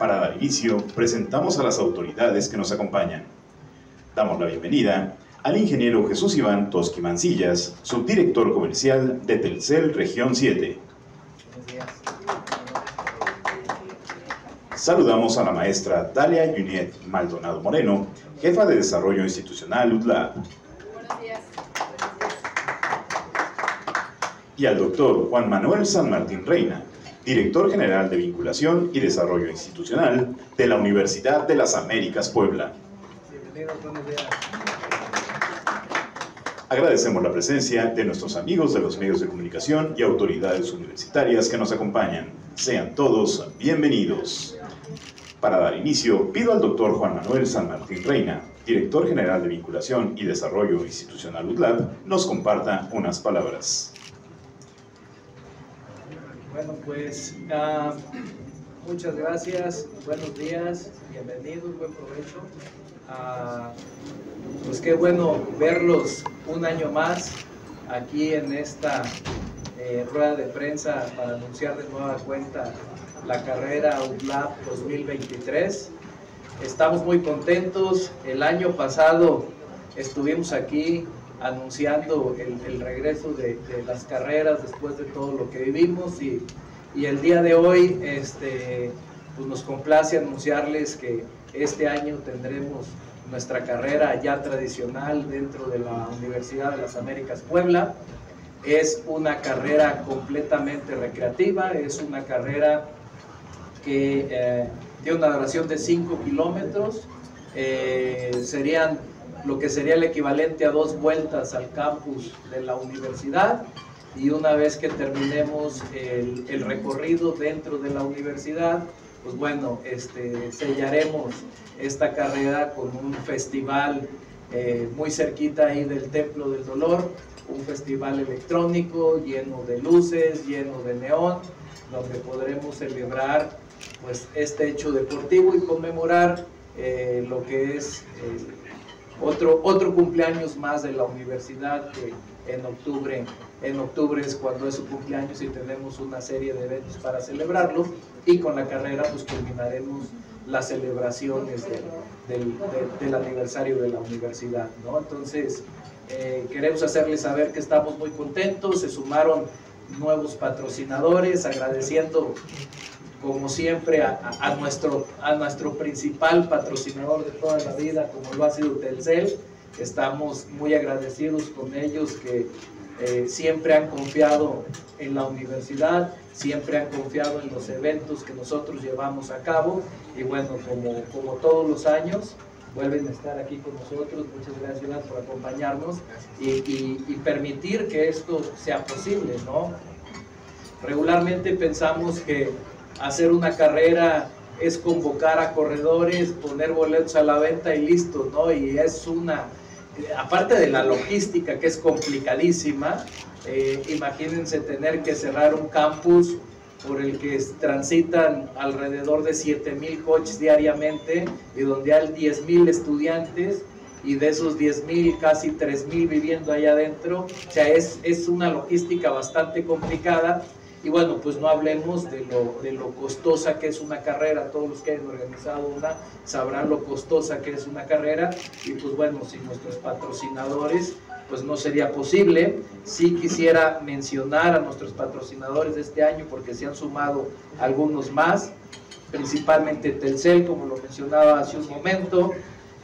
Para dar inicio, presentamos a las autoridades que nos acompañan. Damos la bienvenida al ingeniero Jesús Iván Tosqui Mancillas, subdirector comercial de Telcel Región 7. Saludamos a la maestra Dalia Junet Maldonado Moreno, jefa de Desarrollo Institucional UTLA. Buenos días. Y al doctor Juan Manuel San Martín Reina, director general de Vinculación y Desarrollo Institucional de la Universidad de las Américas Puebla. Agradecemos la presencia de nuestros amigos de los medios de comunicación y autoridades universitarias que nos acompañan. Sean todos bienvenidos. Para dar inicio, pido al doctor Juan Manuel San Martín Reina, director general de Vinculación y Desarrollo Institucional UTLAB, nos comparta unas palabras. Bueno, pues ah, muchas gracias, buenos días, bienvenidos, buen provecho. Ah, pues qué bueno verlos un año más aquí en esta eh, rueda de prensa para anunciar de nueva cuenta la carrera UTLAB 2023. Estamos muy contentos. El año pasado estuvimos aquí anunciando el, regreso de, las carreras después de todo lo que vivimos y, el día de hoy este, pues nos complace anunciarles que este año tendremos nuestra carrera ya tradicional dentro de la Universidad de las Américas Puebla. Es una carrera completamente recreativa, es una carrera que eh, tiene una duración de 5 kilómetros, eh, serían lo que sería el equivalente a dos vueltas al campus de la universidad. Y una vez que terminemos el, recorrido dentro de la universidad, pues bueno, este, sellaremos esta carrera con un festival eh, muy cerquita ahí del Templo del Dolor, un festival electrónico lleno de luces, lleno de neón, donde podremos celebrar pues, este hecho deportivo y conmemorar eh, lo que es eh, otro, otro cumpleaños más de la universidad que en octubre, en octubre es cuando es su cumpleaños y tenemos una serie de eventos para celebrarlo y con la carrera pues culminaremos las celebraciones del, aniversario de la universidad, ¿no? Entonces, eh, queremos hacerles saber que estamos muy contentos, se sumaron nuevos patrocinadores, agradeciendo como siempre, a, nuestro, a nuestro principal patrocinador de toda la vida, como lo ha sido Telcel. Estamos muy agradecidos con ellos que eh, siempre han confiado en la universidad, siempre han confiado en los eventos que nosotros llevamos a cabo y bueno, como, como todos los años, vuelven a estar aquí con nosotros. Muchas gracias por acompañarnos y, y, permitir que esto sea posible, ¿no? Regularmente pensamos que hacer una carrera es convocar a corredores, poner boletos a la venta y listo, ¿no? Y es una, aparte de la logística que es complicadísima, eh, imagínense tener que cerrar un campus por el que transitan alrededor de 7 mil coches diariamente y donde hay 10 mil estudiantes y de esos 10 mil casi 3 mil viviendo allá adentro. O sea, es, es una logística bastante complicada y bueno, pues no hablemos de lo, de lo costosa que es una carrera, todos los que hayan organizado una sabrán lo costosa que es una carrera. Y pues bueno, sin nuestros patrocinadores pues no sería posible. Sí quisiera mencionar a nuestros patrocinadores de este año porque se han sumado algunos más, principalmente Telcel, como lo mencionaba hace un momento,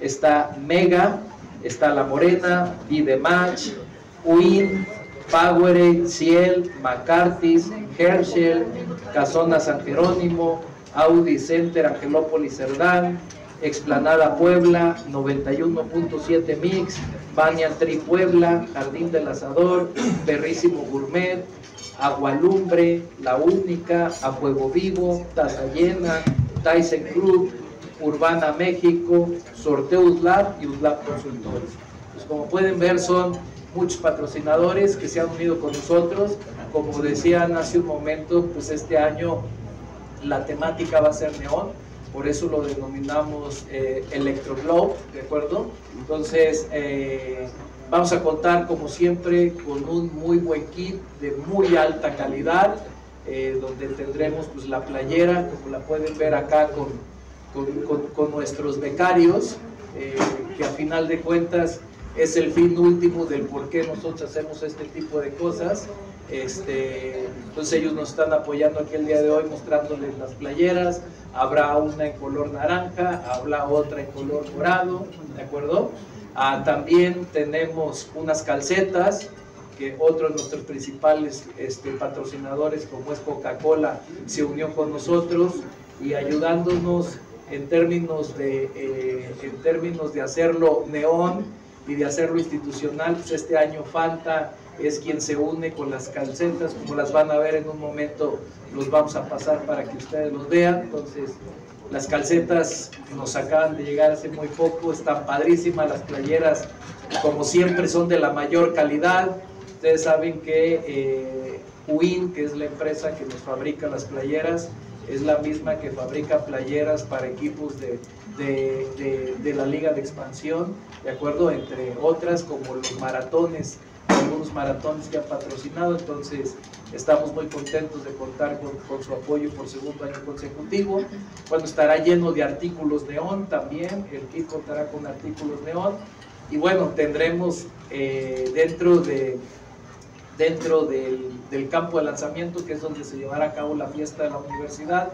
está Mega, está La Morena, Vidematch, Win, Powerade, Ciel, McCarthy, Herschel, Casona San Jerónimo, Audi Center, Angelópolis Cerdán, Explanada Puebla, 91.7 Mix, Bania Tri Puebla, Jardín del Asador, Perrísimo Gourmet, Agualumbre, La Única, A Fuego Vivo, Taza Llena, Tyson Club, Urbana México, Sorteos Lab y Uslab Consultores. Pues como pueden ver son muchos patrocinadores que se han unido con nosotros. Como decían hace un momento, pues este año la temática va a ser neón, por eso lo denominamos eh, Electroglobe, ¿de acuerdo? Entonces, eh, vamos a contar como siempre con un muy buen kit de muy alta calidad, eh, donde tendremos pues, la playera, como la pueden ver acá con, con, con, nuestros becarios, eh, que a final de cuentas es el fin último del por qué nosotros hacemos este tipo de cosas. Este, entonces ellos nos están apoyando aquí el día de hoy mostrándoles las playeras. Habrá una en color naranja, habrá otra en color morado, ¿de acuerdo? Ah, también tenemos unas calcetas que otro de nuestros principales este, patrocinadores como es Coca-Cola se unió con nosotros y ayudándonos en términos de, eh, en términos de hacerlo neón y de hacerlo institucional, pues este año Fanta es quien se une con las calcetas, como las van a ver en un momento, los vamos a pasar para que ustedes los vean, entonces las calcetas nos acaban de llegar hace muy poco, están padrísimas, las playeras como siempre son de la mayor calidad, ustedes saben que eh, Win, que es la empresa que nos fabrica las playeras, es la misma que fabrica playeras para equipos de, de, la Liga de Expansión, ¿de acuerdo? Entre otras como los maratones, algunos maratones que ha patrocinado, entonces estamos muy contentos de contar con, su apoyo por segundo año consecutivo. Bueno, estará lleno de artículos neón también, el kit contará con artículos neón, y bueno, tendremos eh, dentro de dentro del, del, campo de lanzamiento, que es donde se llevará a cabo la fiesta de la universidad.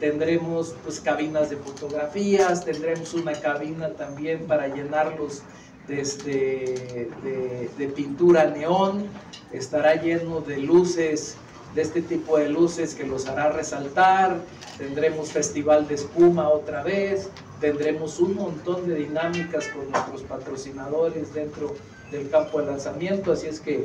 Tendremos pues cabinas de fotografías, tendremos una cabina también para llenarlos este, de, de pintura neón, estará lleno de luces, de este tipo de luces que los hará resaltar, tendremos festival de espuma otra vez, tendremos un montón de dinámicas con nuestros patrocinadores dentro del campo de lanzamiento, así es que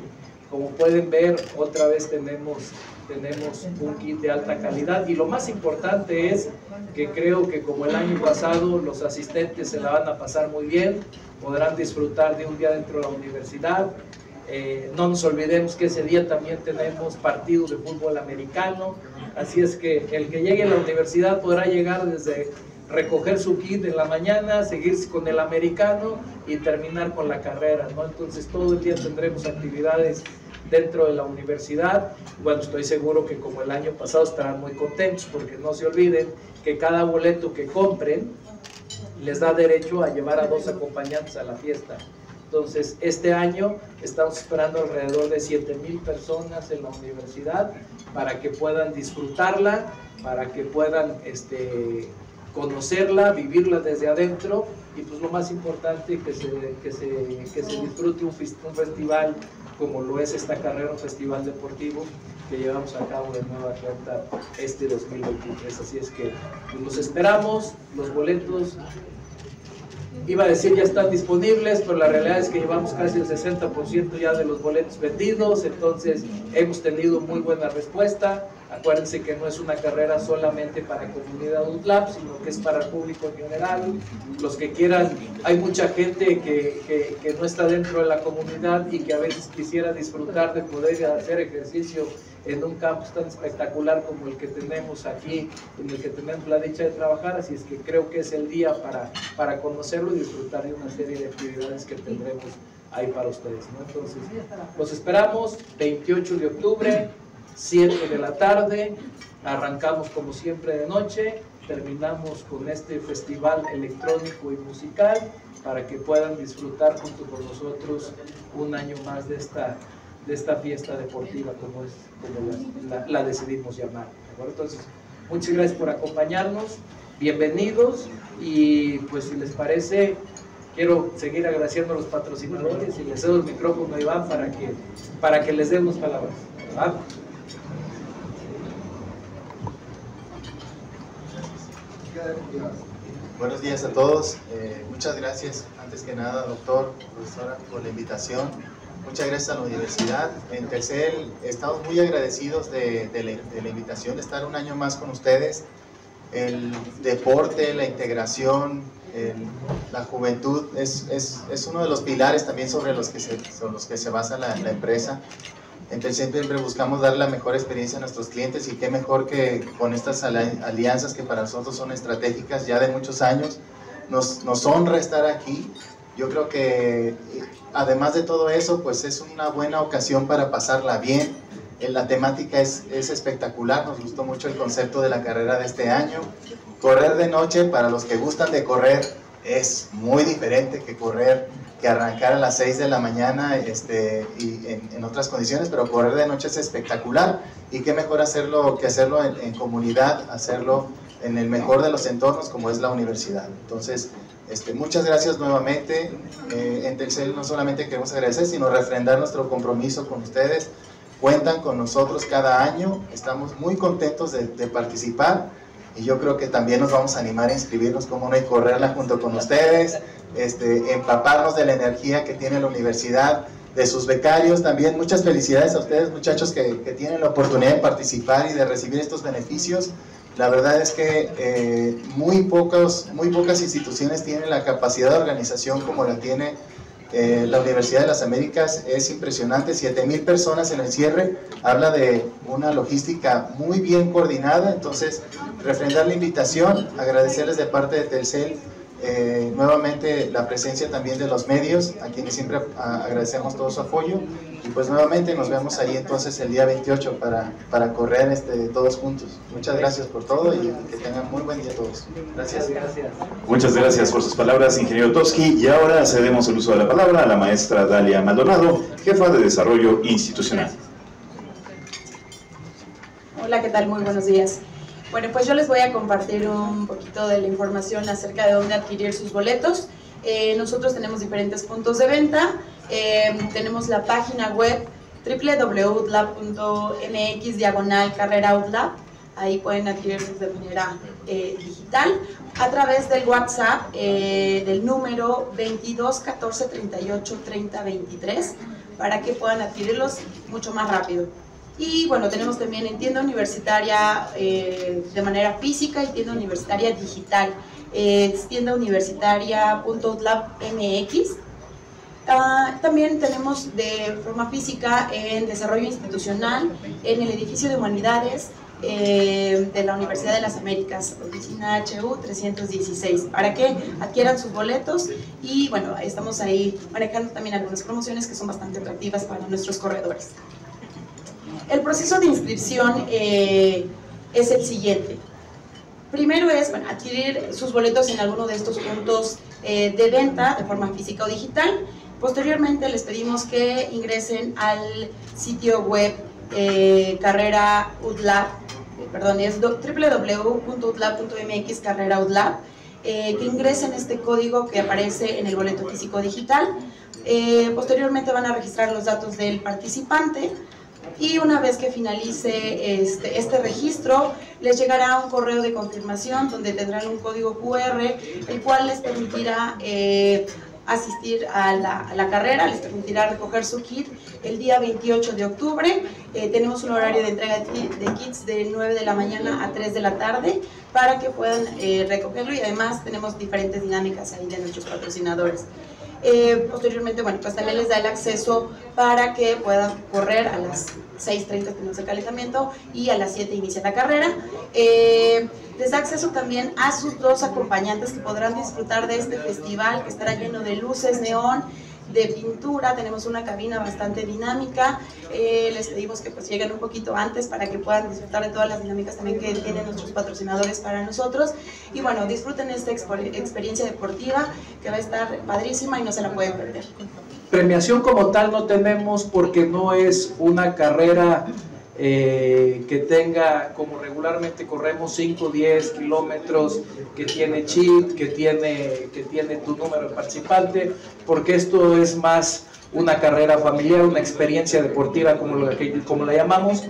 como pueden ver, otra vez tenemos, tenemos un kit de alta calidad y lo más importante es que creo que como el año pasado los asistentes se la van a pasar muy bien, podrán disfrutar de un día dentro de la universidad. Eh, no nos olvidemos que ese día también tenemos partidos de fútbol americano, así es que el que llegue a la universidad podrá llegar desde recoger su kit en la mañana, seguirse con el americano y terminar con la carrera, ¿no? Entonces todo el día tendremos actividades dentro de la universidad. Bueno, estoy seguro que como el año pasado estarán muy contentos porque no se olviden que cada boleto que compren les da derecho a llevar a dos acompañantes a la fiesta. Entonces, este año estamos esperando alrededor de 7 mil personas en la universidad para que puedan disfrutarla, para que puedan este, conocerla, vivirla desde adentro y pues lo más importante que se, que se, que se disfrute un, festival como lo es esta carrera, un festival deportivo que llevamos a cabo de Nueva Atlanta este 2023. Así es que pues, los esperamos, los boletos iba a decir ya están disponibles, pero la realidad es que llevamos casi el 60% ya de los boletos vendidos, entonces hemos tenido muy buena respuesta. Acuérdense que no es una carrera solamente para comunidad UTLAB, sino que es para el público en general. Los que quieran, hay mucha gente que, que, que no está dentro de la comunidad y que a veces quisiera disfrutar de poder hacer ejercicio en un campus tan espectacular como el que tenemos aquí, en el que tenemos la dicha de trabajar, así es que creo que es el día para, para conocerlo y disfrutar de una serie de actividades que tendremos ahí para ustedes. ¿no? Entonces, los esperamos 28 de octubre, 7 de la tarde, arrancamos como siempre de noche, terminamos con este festival electrónico y musical para que puedan disfrutar junto con nosotros un año más de esta de esta fiesta deportiva como, es, como la, decidimos llamar. Entonces, muchas gracias por acompañarnos, bienvenidos y pues si les parece, quiero seguir agradeciendo a los patrocinadores y les cedo el micrófono a Iván para que, para que les unas palabras. Buenos días a todos. Eh, muchas gracias, antes que nada, doctor, profesora, por la invitación. Muchas gracias a la universidad. En Telcel estamos muy agradecidos de, la, invitación de estar un año más con ustedes. El deporte, la integración, la juventud es, es, uno de los pilares también sobre los que se, sobre los que se basa la empresa. En Telcel siempre buscamos dar la mejor experiencia a nuestros clientes y qué mejor que con estas alianzas que para nosotros son estratégicas ya de muchos años. Nos, nos honra estar aquí yo creo que además de todo eso, pues es una buena ocasión para pasarla bien, la temática es, es espectacular, nos gustó mucho el concepto de la carrera de este año. Correr de noche, para los que gustan de correr, es muy diferente que correr, que arrancar a las 6 de la mañana este, y en, otras condiciones, pero correr de noche es espectacular y qué mejor hacerlo que hacerlo en, comunidad, hacerlo en el mejor de los entornos como es la universidad. Entonces, este, muchas gracias nuevamente. Eh, en Telcel no solamente queremos agradecer, sino refrendar nuestro compromiso con ustedes. Cuentan con nosotros cada año, estamos muy contentos de, de participar y yo creo que también nos vamos a animar a inscribirnos como no y correrla junto con ustedes, este, empaparnos de la energía que tiene la universidad, de sus becarios también. Muchas felicidades a ustedes muchachos que, que tienen la oportunidad de participar y de recibir estos beneficios. La verdad es que eh, muy, pocos, muy pocas instituciones tienen la capacidad de organización como la tiene eh, la Universidad de las Américas es impresionante, 7.000 personas en el cierre, habla de una logística muy bien coordinada, entonces refrendar la invitación, agradecerles de parte de Telcel eh, nuevamente la presencia también de los medios, a quienes siempre agradecemos todo su apoyo. Y pues nuevamente nos vemos ahí entonces el día 28 para, para correr este, todos juntos. Muchas gracias por todo y que tengan muy buen día todos. Gracias. Muchas gracias por sus palabras, ingeniero Toski. Y ahora cedemos el uso de la palabra a la maestra Dalia Maldonado, jefa de Desarrollo Institucional. Hola, ¿qué tal? Muy buenos días. Bueno, pues yo les voy a compartir un poquito de la información acerca de dónde adquirir sus boletos. Eh, nosotros tenemos diferentes puntos de venta. Eh, tenemos la página web www.lab.mx diagonal carrera outlab. Ahí pueden adquirirlos de manera eh, digital a través del WhatsApp del número 22 14 38 30 23 para que puedan adquirirlos mucho más rápido. Y bueno, tenemos también en tienda universitaria eh, de manera física y tienda universitaria digital. Eh, es tienda universitaria.lab.mx. Ah, también tenemos de forma física en desarrollo institucional en el edificio de humanidades eh, de la Universidad de las Américas, oficina HU 316, para que adquieran sus boletos y bueno, estamos ahí manejando también algunas promociones que son bastante atractivas para nuestros corredores. El proceso de inscripción eh, es el siguiente. Primero es adquirir sus boletos en alguno de estos puntos eh, de venta de forma física o digital. Posteriormente les pedimos que ingresen al sitio web eh, carrera UDLAB, perdón, es www.udlab.mx carrera UDLAB, que ingresen este código que aparece en el boleto físico digital. posteriormente van a registrar los datos del participante, y una vez que finalice este, este, registro, les llegará un correo de confirmación donde tendrán un código QR, el cual les permitirá eh, asistir a la, carrera, les permitirá recoger su kit el día 28 de octubre. Eh, tenemos un horario de entrega de, kits de 9 de la mañana a 3 de la tarde para que puedan eh, recogerlo y además tenemos diferentes dinámicas ahí de nuestros patrocinadores. Eh, posteriormente, bueno, pues también les da el acceso para que puedan correr a las 6.30 tenemos el calentamiento y a las 7 inicia la carrera. Eh, les da acceso también a sus dos acompañantes que podrán disfrutar de este festival que estará lleno de luces, neón de pintura, tenemos una cabina bastante dinámica, eh, les pedimos que pues lleguen un poquito antes para que puedan disfrutar de todas las dinámicas también que tienen nuestros patrocinadores para nosotros y bueno, disfruten esta experiencia deportiva que va a estar padrísima y no se la pueden perder. Premiación como tal no tenemos porque no es una carrera eh, que tenga, como regularmente corremos 5, 10 kilómetros, que tiene chip, que tiene, que tiene tu número de participante, porque esto es más una carrera familiar, una experiencia deportiva como, lo, como la llamamos.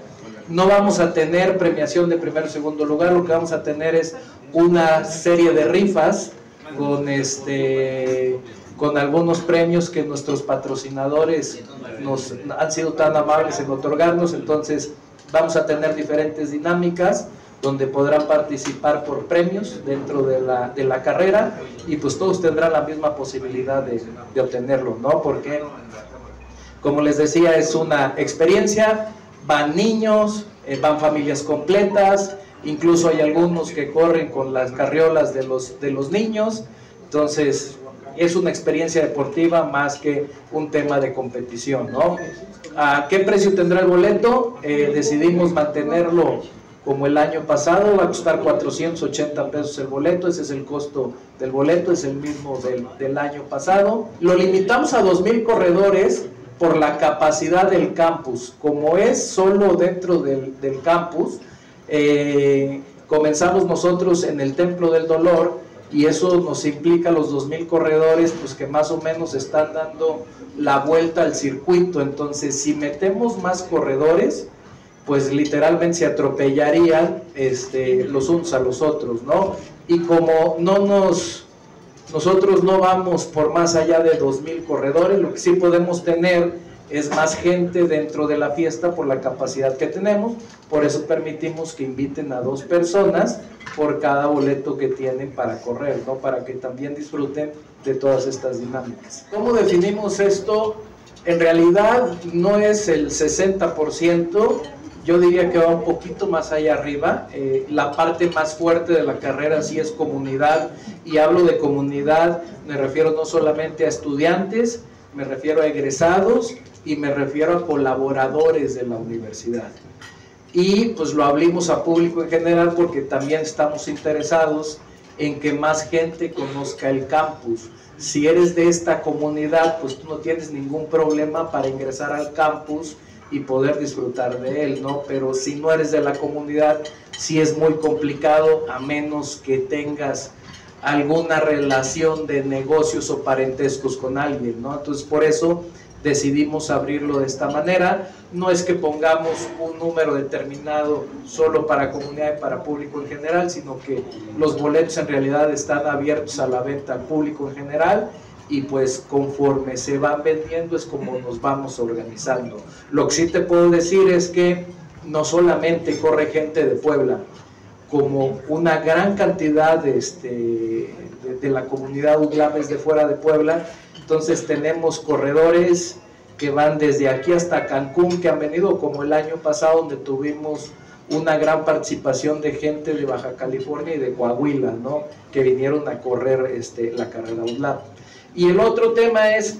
No vamos a tener premiación de primero o segundo lugar, lo que vamos a tener es una serie de rifas con este con algunos premios que nuestros patrocinadores nos han sido tan amables en otorgarnos, entonces vamos a tener diferentes dinámicas donde podrán participar por premios dentro de la, de la carrera y pues todos tendrán la misma posibilidad de, de obtenerlo, ¿no? Porque, como les decía, es una experiencia, van niños, eh, van familias completas, incluso hay algunos que corren con las carriolas de los, de los niños, entonces es una experiencia deportiva más que un tema de competición, ¿no? ¿A qué precio tendrá el boleto? Eh, decidimos mantenerlo como el año pasado, va a costar 480 pesos el boleto, ese es el costo del boleto, es el mismo del, del año pasado. Lo limitamos a 2.000 corredores por la capacidad del campus, como es solo dentro del, del campus, eh, comenzamos nosotros en el Templo del Dolor y eso nos implica los 2.000 corredores, pues que más o menos están dando la vuelta al circuito. Entonces, si metemos más corredores, pues literalmente se atropellarían este, los unos a los otros, ¿no? Y como no nos, nosotros no vamos por más allá de 2.000 corredores, lo que sí podemos tener es más gente dentro de la fiesta por la capacidad que tenemos, por eso permitimos que inviten a dos personas por cada boleto que tienen para correr, ¿no? para que también disfruten de todas estas dinámicas. ¿Cómo definimos esto? En realidad no es el 60%, yo diría que va un poquito más allá arriba. Eh, la parte más fuerte de la carrera sí es comunidad, y hablo de comunidad, me refiero no solamente a estudiantes, me refiero a egresados, y me refiero a colaboradores de la universidad. Y pues lo abrimos a público en general porque también estamos interesados en que más gente conozca el campus. Si eres de esta comunidad, pues tú no tienes ningún problema para ingresar al campus y poder disfrutar de él, ¿no? Pero si no eres de la comunidad, sí es muy complicado a menos que tengas alguna relación de negocios o parentescos con alguien, ¿no? Entonces por eso decidimos abrirlo de esta manera. No es que pongamos un número determinado solo para comunidad y para público en general, sino que los boletos en realidad están abiertos a la venta al público en general y pues conforme se van vendiendo es como nos vamos organizando. Lo que sí te puedo decir es que no solamente corre gente de Puebla, como una gran cantidad de, este, de, la comunidad Uglames de fuera de Puebla, entonces tenemos corredores que van desde aquí hasta Cancún, que han venido como el año pasado, donde tuvimos una gran participación de gente de Baja California y de Coahuila, ¿no? que vinieron a correr este, la carrera UNLAP. Y el otro tema es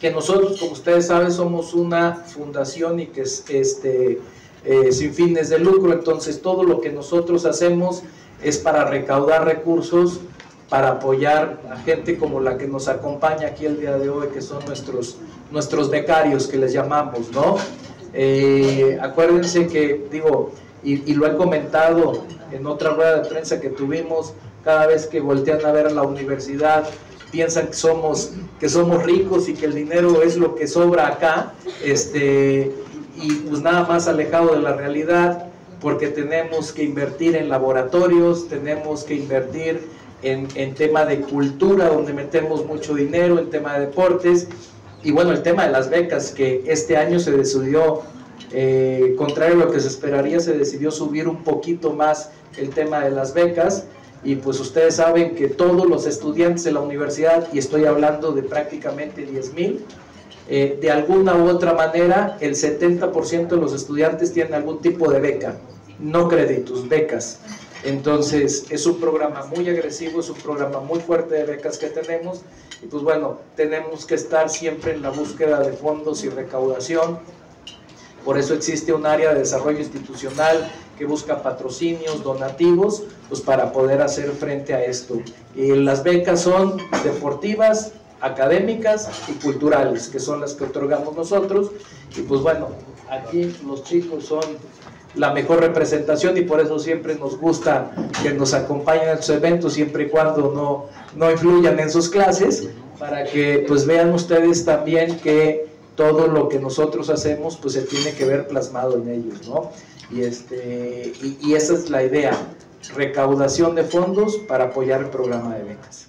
que nosotros, como ustedes saben, somos una fundación y que es este, eh, sin fines de lucro, entonces todo lo que nosotros hacemos es para recaudar recursos para apoyar a gente como la que nos acompaña aquí el día de hoy, que son nuestros, nuestros becarios que les llamamos, ¿no? Eh, acuérdense que, digo, y, lo he comentado en otra rueda de prensa que tuvimos, cada vez que voltean a ver a la universidad, piensan que somos, que somos ricos y que el dinero es lo que sobra acá, este, y pues nada más alejado de la realidad, porque tenemos que invertir en laboratorios, tenemos que invertir en, en, tema de cultura, donde metemos mucho dinero, en tema de deportes, y bueno, el tema de las becas, que este año se decidió, eh, contrario a lo que se esperaría, se decidió subir un poquito más el tema de las becas, y pues ustedes saben que todos los estudiantes de la universidad, y estoy hablando de prácticamente 10 mil, eh, de alguna u otra manera, el 70% de los estudiantes tienen algún tipo de beca, no créditos, becas. Entonces, es un programa muy agresivo, es un programa muy fuerte de becas que tenemos y pues bueno, tenemos que estar siempre en la búsqueda de fondos y recaudación. Por eso existe un área de desarrollo institucional que busca patrocinios, donativos, pues para poder hacer frente a esto. Y las becas son deportivas, académicas y culturales, que son las que otorgamos nosotros. Y pues bueno, aquí los chicos son la mejor representación y por eso siempre nos gusta que nos acompañen en sus eventos siempre y cuando no, no influyan en sus clases para que pues vean ustedes también que todo lo que nosotros hacemos pues se tiene que ver plasmado en ellos, ¿no? Y, este, y, y esa es la idea, recaudación de fondos para apoyar el programa de becas.